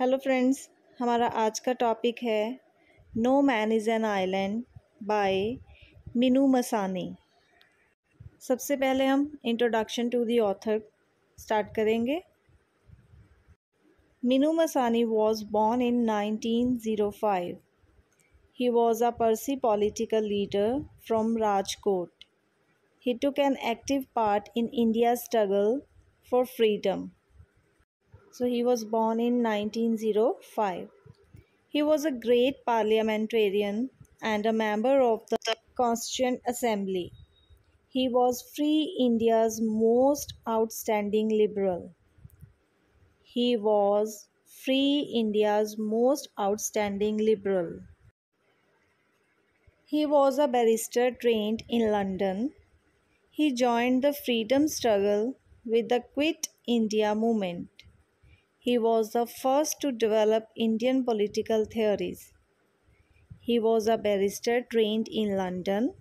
Hello friends हमारा आज का टॉपिक है no man is an island by Minoo Masani सबसे पहले हम introduction to the author start करेंगे. Minoo Masani was born in 1905 he was a Parsi political leader from Rajkot he took an active part in India struggle for freedom So he was born in 1905. He was a great parliamentarian and a member of the Constituent Assembly. He was Free India's most outstanding liberal. He was Free India's most outstanding liberal. He was a barrister trained in London. He joined the freedom struggle with the Quit India movement. He was the first to develop Indian political theories. He was a barrister trained in London.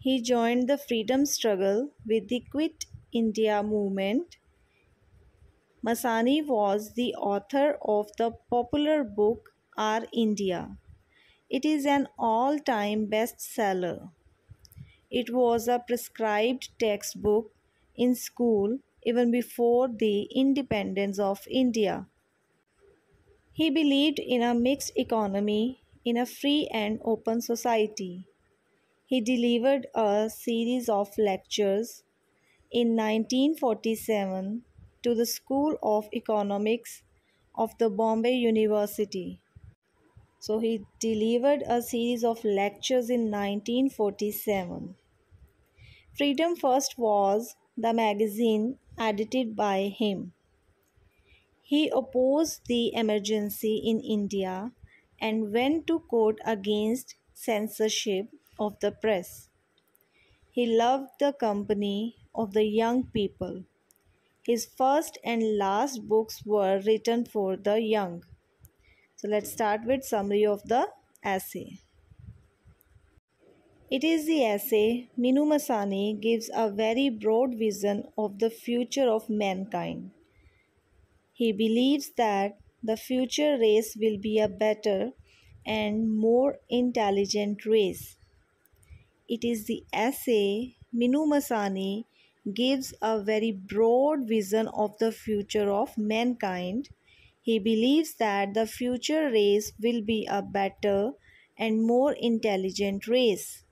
He joined the freedom struggle with the Quit India movement. Masani was the author of the popular book Our India. It is an all time bestseller. It was a prescribed textbook in school even before the independence of India. He believed in a mixed economy in a free and open society. He delivered a series of lectures in 1947 to the School of Economics of the Bombay University. So he delivered a series of lectures in 1947. Freedom First was the magazine edited by him. He opposed the emergency in India and went to court against censorship of the press. He loved the company of the young people. His first and last books were written for the young. So let's start with summary of the essay. It is the essay Minoo Masani gives a very broad vision of the future of mankind. He believes that the future race will be a better and more intelligent race. It is the essay Minoo Masani gives a very broad vision of the future of mankind. He believes that the future race will be a better and more intelligent race.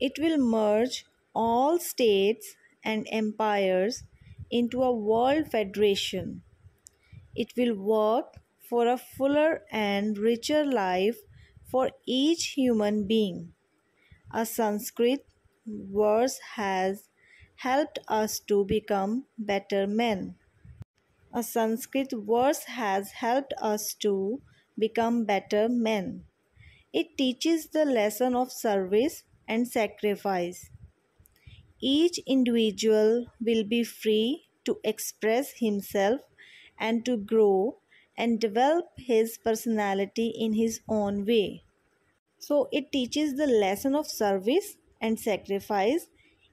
It will merge all states and empires into a world federation. It will work for a fuller and richer life for each human being. A Sanskrit verse has helped us to become better men. A Sanskrit verse has helped us to become better men. It teaches the lesson of service and sacrifice. Each individual will be free to express himself and to grow and develop his personality in his own way. So, it teaches the lesson of service and sacrifice.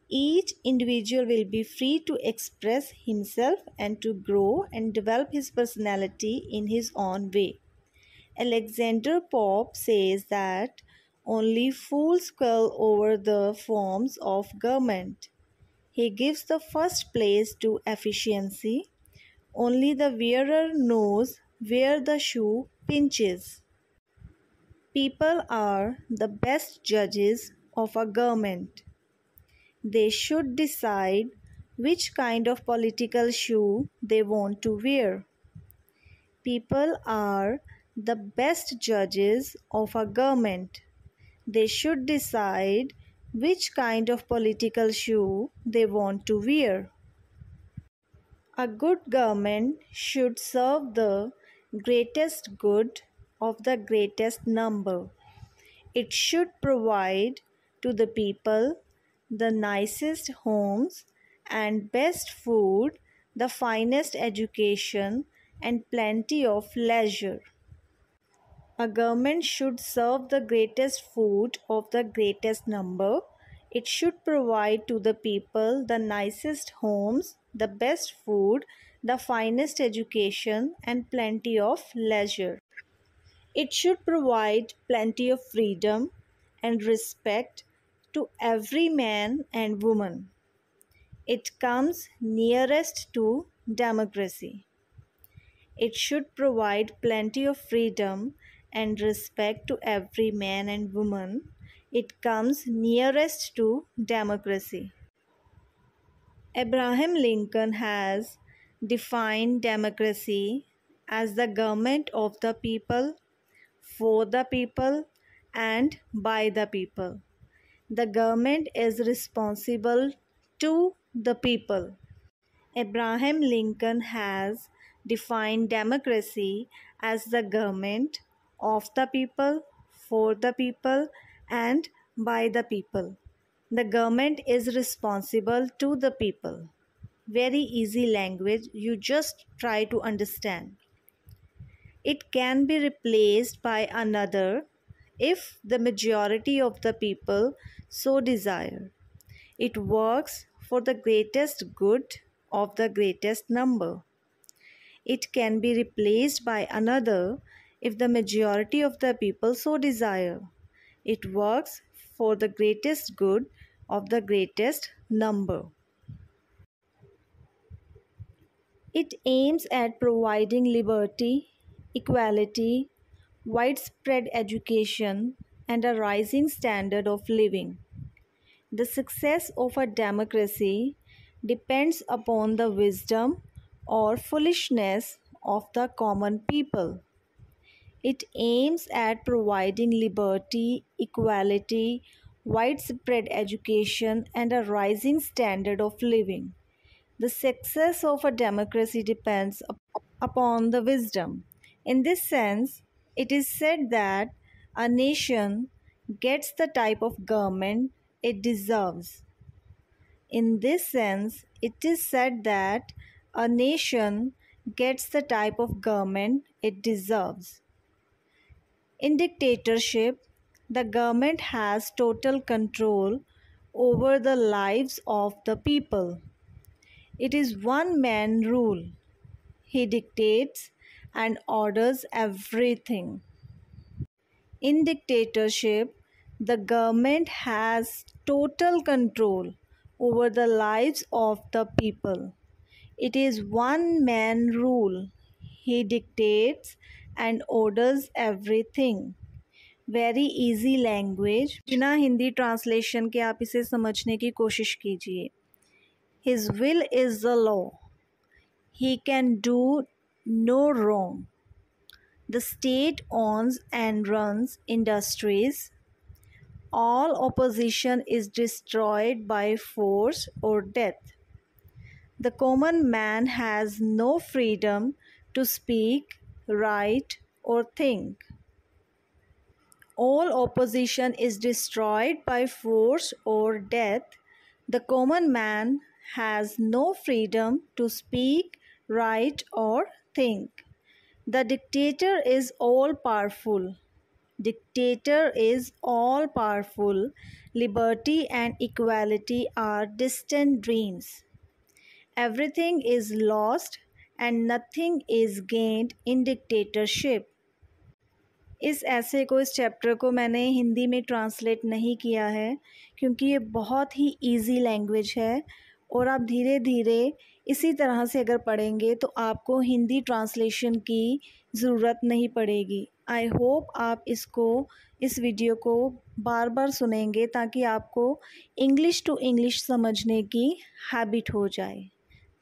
Each individual will be free to express himself and to grow and develop his personality in his own way. Alexander Pope says that only fools quarrel over the forms of government. He gives the first place to efficiency. Only the wearer knows where the shoe pinches. People are the best judges of a government. They should decide which kind of political shoe they want to wear. People are the best judges of a government they should decide which kind of political shoe they want to wear. A good government should serve the greatest good of the greatest number. It should provide to the people the nicest homes and best food, the finest education, and plenty of leisure. A government should serve the greatest food of the greatest number. It should provide to the people the nicest homes, the best food, the finest education, and plenty of leisure. It should provide plenty of freedom and respect to every man and woman. It comes nearest to democracy. It should provide plenty of freedom and respect to every man and woman. It comes nearest to democracy. Abraham Lincoln has defined democracy as the government of the people, for the people, and by the people. The government is responsible to the people. Abraham Lincoln has defined democracy as the government of the people, for the people, and by the people. The government is responsible to the people. Very easy language, you just try to understand. It can be replaced by another if the majority of the people so desire. It works for the greatest good of the greatest number. It can be replaced by another if the majority of the people so desire. It works for the greatest good of the greatest number. It aims at providing liberty, equality, widespread education, and a rising standard of living. The success of a democracy depends upon the wisdom or foolishness of the common people. It aims at providing liberty, equality, widespread education, and a rising standard of living. The success of a democracy depends upon the wisdom. In this sense, it is said that a nation gets the type of government it deserves. In this sense, it is said that a nation gets the type of government it deserves. In dictatorship, the government has total control over the lives of the people. It is one man rule. He dictates and orders everything. In dictatorship, the government has total control over the lives of the people. It is one man rule. He dictates and orders everything. Very easy language बिना Hindi translation के आप इसे समझने की कोशिश कीजिए his will is the law he can do no wrong the state ऑन्स and runs industries all opposition is destroyed by force or death. The common man has no freedom to speak, write, or think. All opposition is destroyed by force or death. The common man has no freedom to speak, write, or think. The dictator is all powerful. Dictator is all powerful. Liberty and equality are distant dreams. Everything is lost and nothing is gained in dictatorship इस ऐसे को, इस chapter को मैंने हिंदी में translate नहीं किया है, क्योंकि ये बहुत ही इजी लैंग्वेज है और आप धीरे धीरे इसी तरह से अगर पढ़ेंगे तो आपको हिंदी ट्रांसलेशन की ज़रूरत नहीं पड़ेगी। आई होप आप इसको, इस वीडियो को बार बार सुनेंगे ताकि आपको इंग्लिश टू इंग्लिश समझने की हैबिट हो जाए।